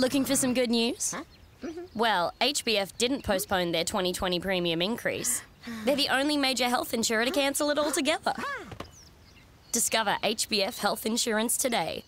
Looking for some good news? Mm-hmm. Well, HBF didn't postpone their 2020 premium increase. They're the only major health insurer to cancel it altogether. Ah. Discover HBF health insurance today.